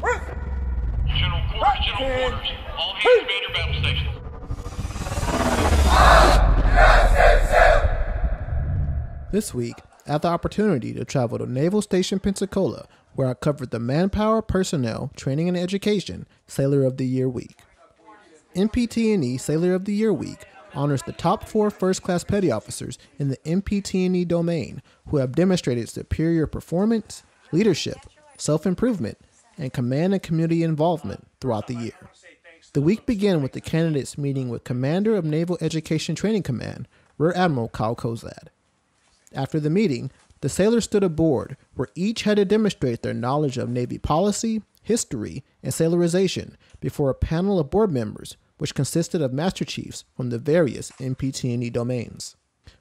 General quarters, general quarters. All hands man your battle stations. This week, I had the opportunity to travel to Naval Station Pensacola, where I covered the Manpower Personnel Training and Education Sailor of the Year Week. MPT&E Sailor of the Year Week honors the top four first-class petty officers in the MPT&E domain who have demonstrated superior performance, leadership, self-improvement, and command and community involvement throughout the year. The week began with the candidates meeting with Commander of Naval Education Training Command, Rear Admiral Kyle Cozad. After the meeting, the sailors stood aboard where each had to demonstrate their knowledge of Navy policy, history, and sailorization before a panel of board members, which consisted of master chiefs from the various MPT&E domains.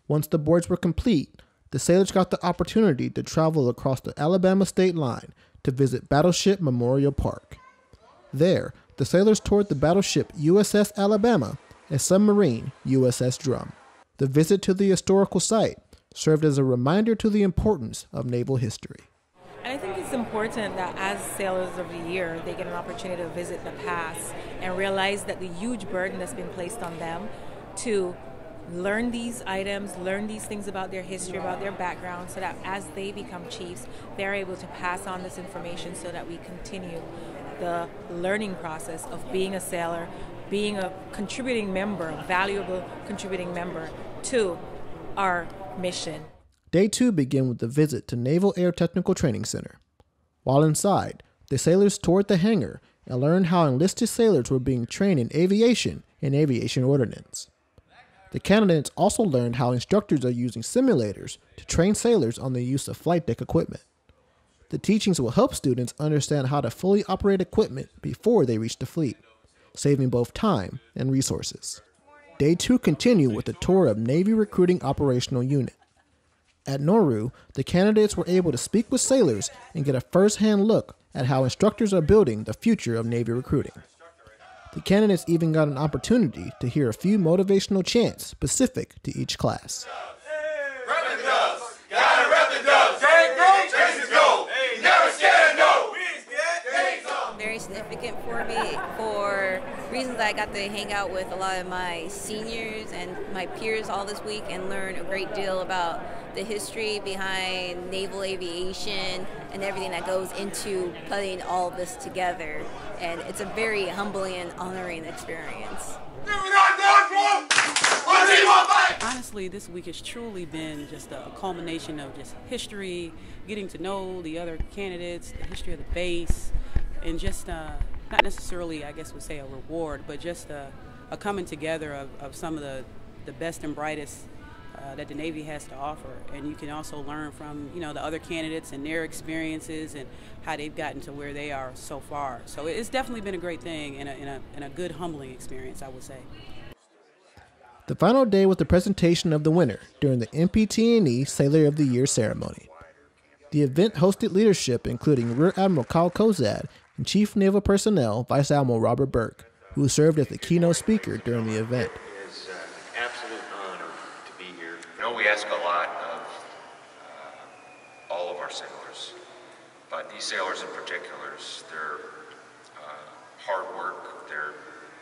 Once the boards were complete, the sailors got the opportunity to travel across the Alabama state line to visit Battleship Memorial Park. There, the sailors toured the battleship USS Alabama and submarine USS Drum. The visit to the historical site served as a reminder to the importance of naval history. I think it's important that as sailors of the year, they get an opportunity to visit the past and realize that the huge burden that's been placed on them to learn these items, learn these things about their history, about their background, so that as they become chiefs, they're able to pass on this information so that we continue the learning process of being a sailor, being a contributing member, a valuable contributing member to our mission. Day two began with a visit to Naval Air Technical Training Center. While inside, the sailors toured the hangar and learned how enlisted sailors were being trained in aviation and aviation ordnance. The candidates also learned how instructors are using simulators to train sailors on the use of flight deck equipment. The teachings will help students understand how to fully operate equipment before they reach the fleet, saving both time and resources. Day two continued with a tour of Navy Recruiting Operational Unit. At Noru, the candidates were able to speak with sailors and get a first hand look at how instructors are building the future of Navy recruiting. The candidates even got an opportunity to hear a few motivational chants specific to each class. Very significant for me for reasons that I got to hang out with a lot of my seniors and my peers all this week and learn a great deal about the history behind naval aviation and everything that goes into putting all this together. And it's a very humbling and honoring experience. Honestly, this week has truly been just a culmination of just history, getting to know the other candidates, the history of the base, and just uh, not necessarily, I guess, would say a reward, but just a, a coming together of, of, some of the, the best and brightest uh, that the Navy has to offer. And you can also learn from, you know, the other candidates and their experiences and how they've gotten to where they are so far. So it's definitely been a great thing and a, and a, and a good humbling experience, I would say. The final day was the presentation of the winner during the MPT&E Sailor of the Year ceremony. The event hosted leadership including Rear Admiral Kyle Cozad and Chief Naval Personnel Vice Admiral Robert Burke, who served as the keynote speaker during the event. It is an absolute honor to be here. I know we ask a lot of uh, all of our sailors, but these sailors in particular, their uh, hard work, their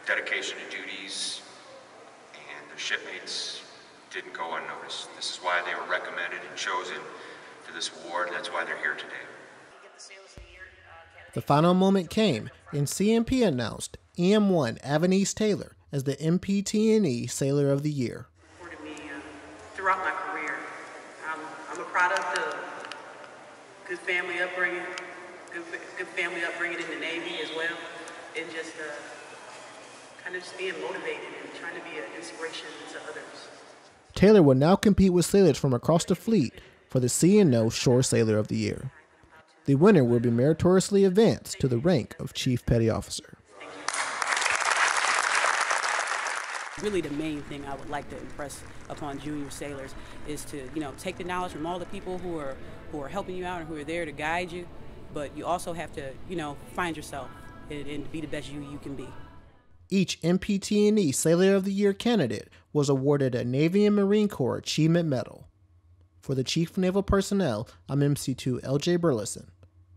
dedication to duties, and their shipmates didn't go unnoticed. This is why they were recommended and chosen for this award. That's why they're here today. The final moment came, and CNP announced EM1 Avanice Taylor as the MPT&E Sailor of the Year. Uh, throughout my career. I'm, I'm, a product of good family upbringing, good, good family upbringing in the Navy as well, and just uh, kind of just being motivated and trying to be an inspiration to others. Taylor will now compete with sailors from across the fleet for the CNO Shore Sailor of the Year. The winner will be meritoriously advanced to the rank of Chief Petty Officer. Really, the main thing I would like to impress upon junior sailors is to, you know, take the knowledge from all the people who are who are helping you out and who are there to guide you, but you also have to, you know, find yourself and, and be the best you you can be. Each MPT&E Sailor of the Year candidate was awarded a Navy and Marine Corps Achievement Medal. For the Chief Naval Personnel, I'm MC2 LJ Burleson.